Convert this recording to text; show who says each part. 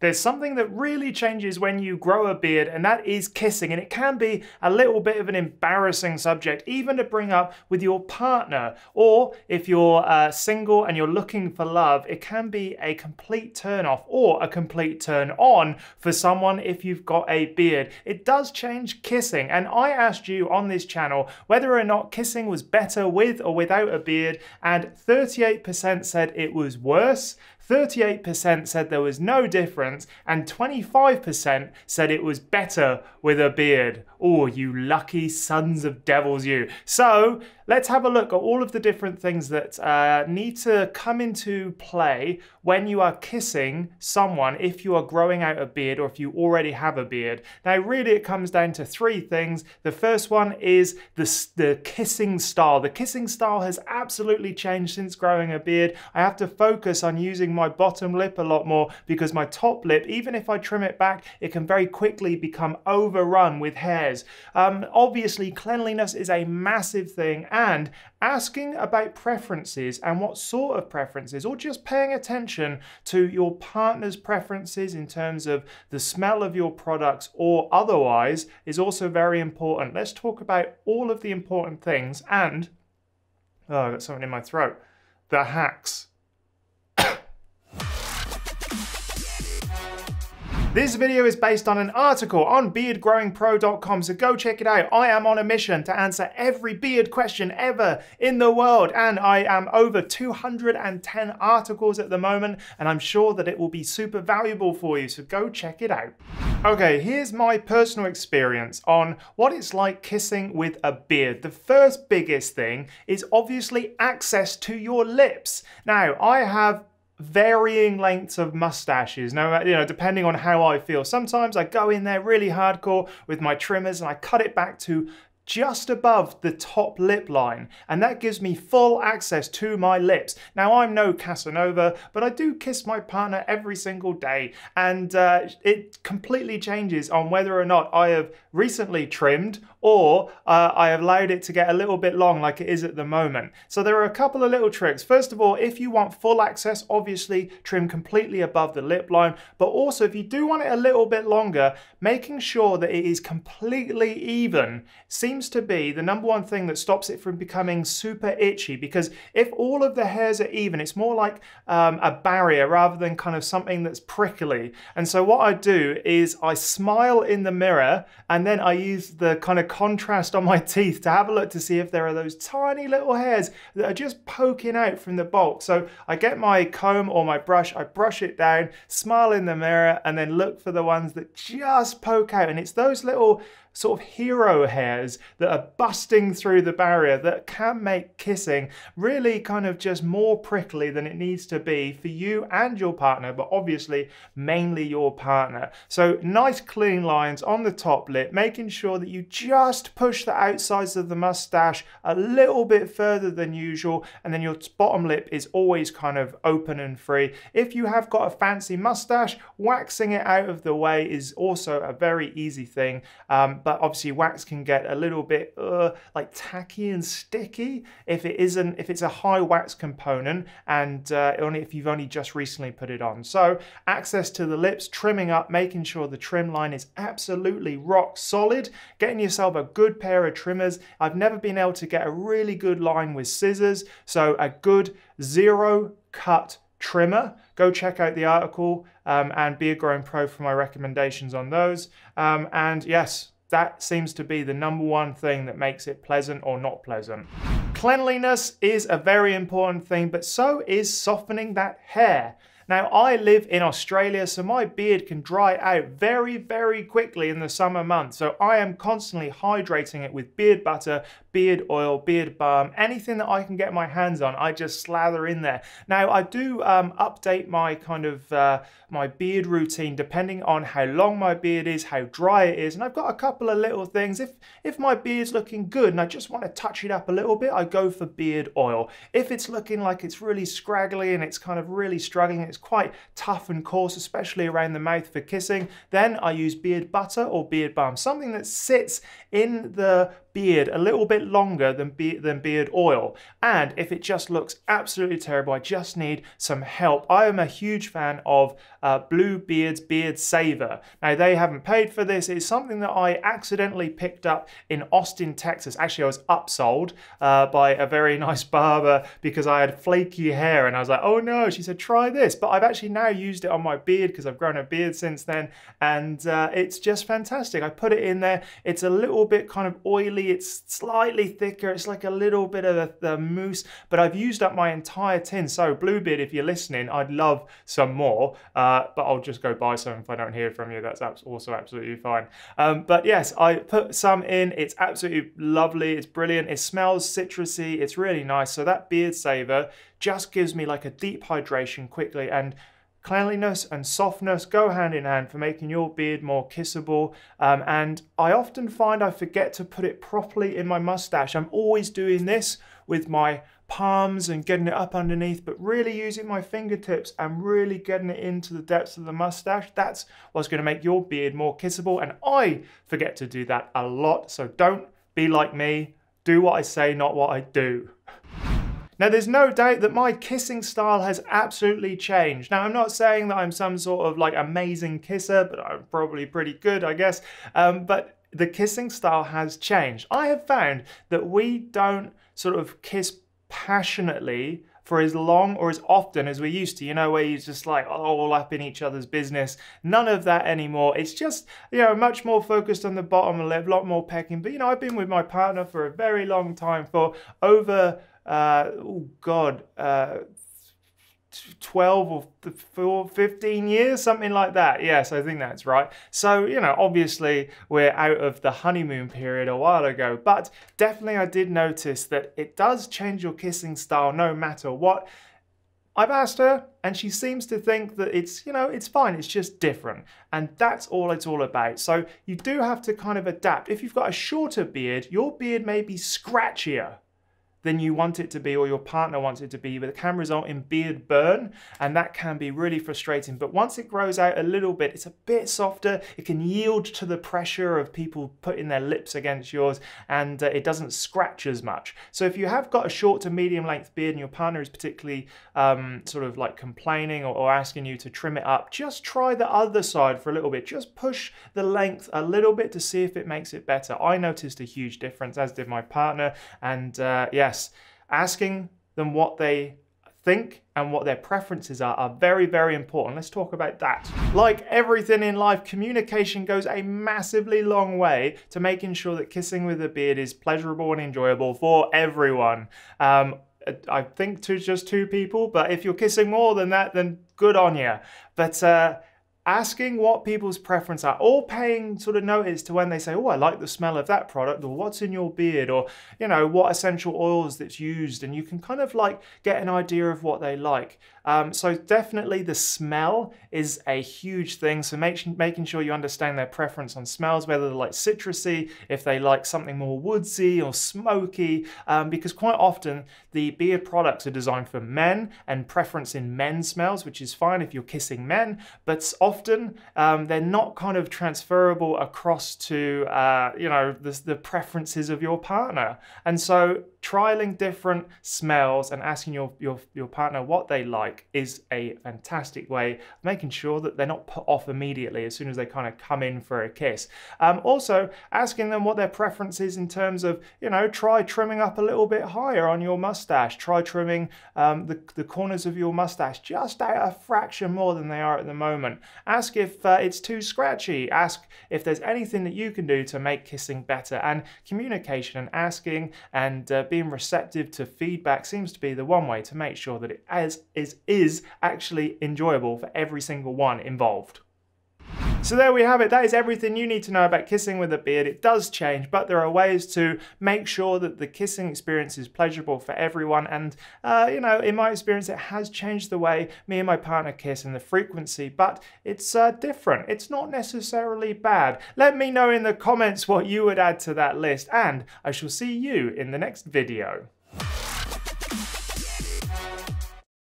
Speaker 1: There's something that really changes when you grow a beard, and that is kissing. And it can be a little bit of an embarrassing subject, even to bring up with your partner. Or if you're uh, single and you're looking for love, it can be a complete turn off or a complete turn on for someone if you've got a beard. It does change kissing. And I asked you on this channel whether or not kissing was better with or without a beard, and 38% said it was worse. 38% said there was no difference, and 25% said it was better with a beard. Oh, you lucky sons of devils, you. So, let's have a look at all of the different things that uh, need to come into play when you are kissing someone if you are growing out a beard or if you already have a beard. Now, really, it comes down to three things. The first one is the, the kissing style. The kissing style has absolutely changed since growing a beard. I have to focus on using my bottom lip a lot more because my top lip, even if I trim it back, it can very quickly become overrun with hairs. Um, obviously, cleanliness is a massive thing and asking about preferences and what sort of preferences, or just paying attention to your partner's preferences in terms of the smell of your products or otherwise, is also very important. Let's talk about all of the important things and, oh, I've got something in my throat, the hacks. This video is based on an article on beardgrowingpro.com, so go check it out. I am on a mission to answer every beard question ever in the world, and I am over 210 articles at the moment, and I'm sure that it will be super valuable for you, so go check it out. Okay, here's my personal experience on what it's like kissing with a beard. The first biggest thing is obviously access to your lips. Now, I have varying lengths of mustaches. No you know depending on how i feel. Sometimes i go in there really hardcore with my trimmers and i cut it back to just above the top lip line and that gives me full access to my lips. Now I'm no Casanova but I do kiss my partner every single day and uh, it completely changes on whether or not I have recently trimmed or uh, I have allowed it to get a little bit long like it is at the moment. So there are a couple of little tricks. First of all if you want full access obviously trim completely above the lip line but also if you do want it a little bit longer making sure that it is completely even seems seems to be the number one thing that stops it from becoming super itchy because if all of the hairs are even, it's more like um, a barrier rather than kind of something that's prickly. And so what I do is I smile in the mirror and then I use the kind of contrast on my teeth to have a look to see if there are those tiny little hairs that are just poking out from the bulk. So I get my comb or my brush, I brush it down, smile in the mirror and then look for the ones that just poke out. And it's those little sort of hero hairs that are busting through the barrier that can make kissing really kind of just more prickly than it needs to be for you and your partner, but obviously mainly your partner. So nice clean lines on the top lip, making sure that you just push the outsides of the mustache a little bit further than usual, and then your bottom lip is always kind of open and free. If you have got a fancy mustache, waxing it out of the way is also a very easy thing. Um, but obviously wax can get a little bit uh, like tacky and sticky if it isn't, if it's a high wax component and uh, only if you've only just recently put it on. So access to the lips, trimming up, making sure the trim line is absolutely rock solid, getting yourself a good pair of trimmers. I've never been able to get a really good line with scissors, so a good zero cut trimmer. Go check out the article um, and a Growing Pro for my recommendations on those. Um, and yes, that seems to be the number one thing that makes it pleasant or not pleasant. Cleanliness is a very important thing, but so is softening that hair. Now, I live in Australia, so my beard can dry out very, very quickly in the summer months. So I am constantly hydrating it with beard butter, beard oil, beard balm, anything that I can get my hands on, I just slather in there. Now, I do um, update my kind of uh, my beard routine depending on how long my beard is, how dry it is, and I've got a couple of little things. If if my beard's looking good and I just want to touch it up a little bit, I go for beard oil. If it's looking like it's really scraggly and it's kind of really struggling, it's quite tough and coarse, especially around the mouth for kissing, then I use beard butter or beard balm, something that sits in the beard a little bit longer than, be than beard oil. And if it just looks absolutely terrible, I just need some help. I am a huge fan of uh, Beard Saver. Now, they haven't paid for this. It's something that I accidentally picked up in Austin, Texas. Actually, I was upsold uh, by a very nice barber because I had flaky hair and I was like, oh no, she said, try this. But I've actually now used it on my beard because I've grown a beard since then and uh, it's just fantastic. I put it in there. It's a little bit kind of oily. It's slightly thicker. It's like a little bit of the, mousse, but I've used up my entire tin. So Bluebeard, if you're listening, I'd love some more, uh, but I'll just go buy some if I don't hear from you. That's also absolutely fine. Um, but yes, I put some in. It's absolutely lovely. It's brilliant. It smells citrusy. It's really nice. So that beard saver just gives me like a deep hydration quickly and Cleanliness and softness go hand in hand for making your beard more kissable. Um, and I often find I forget to put it properly in my mustache. I'm always doing this with my palms and getting it up underneath, but really using my fingertips and really getting it into the depths of the mustache. That's what's going to make your beard more kissable. And I forget to do that a lot. So don't be like me. Do what I say, not what I do. Now, there's no doubt that my kissing style has absolutely changed. Now, I'm not saying that I'm some sort of like amazing kisser, but I'm probably pretty good, I guess. Um, but the kissing style has changed. I have found that we don't sort of kiss passionately for as long or as often as we used to, you know, where you're just like all up in each other's business. None of that anymore. It's just, you know, much more focused on the bottom lip, a lot more pecking. But, you know, I've been with my partner for a very long time, for over uh, oh God, uh, 12 or 15 years, something like that. Yes, I think that's right. So, you know, obviously we're out of the honeymoon period a while ago, but definitely I did notice that it does change your kissing style no matter what. I've asked her and she seems to think that it's, you know, it's fine, it's just different. And that's all it's all about. So you do have to kind of adapt. If you've got a shorter beard, your beard may be scratchier than you want it to be or your partner wants it to be, but it can result in beard burn, and that can be really frustrating. But once it grows out a little bit, it's a bit softer, it can yield to the pressure of people putting their lips against yours, and uh, it doesn't scratch as much. So if you have got a short to medium length beard and your partner is particularly um, sort of like complaining or, or asking you to trim it up, just try the other side for a little bit. Just push the length a little bit to see if it makes it better. I noticed a huge difference, as did my partner, and uh, yeah, yes, asking them what they think and what their preferences are are very, very important. Let's talk about that. Like everything in life, communication goes a massively long way to making sure that kissing with a beard is pleasurable and enjoyable for everyone. Um, I think to just two people, but if you're kissing more than that, then good on you. But uh, asking what people's preference are or paying sort of notice to when they say oh i like the smell of that product or what's in your beard? or you know what essential oils that's used? And you can kind of like get an idea of what they like. Um, so definitely the smell is a huge thing. So make, making sure you understand their preference on smells, whether they like citrusy, if they like something more woodsy or smoky, um, because quite often the beard products are designed for men and preference in men smells, which is fine if you're kissing men, but often um, they're not kind of transferable across to, uh, you know, the, the preferences of your partner. And so trialing different smells and asking your, your, your partner what they like is a fantastic way of making sure that they're not put off immediately as soon as they kind of come in for a kiss. Um, also, asking them what their preference is in terms of, you know, try trimming up a little bit higher on your mustache. Try trimming um, the, the corners of your mustache just a fraction more than they are at the moment. Ask if uh, it's too scratchy. Ask if there's anything that you can do to make kissing better. And communication and asking and uh, being receptive to feedback seems to be the one way to make sure that it as is, is actually enjoyable for every single one involved. So there we have it. That is everything you need to know about kissing with a beard. It does change, but there are ways to make sure that the kissing experience is pleasurable for everyone. And, uh, you know, in my experience, it has changed the way me and my partner kiss and the frequency, but it's uh, different. It's not necessarily bad. Let me know in the comments what you would add to that list, and I shall see you in the next video.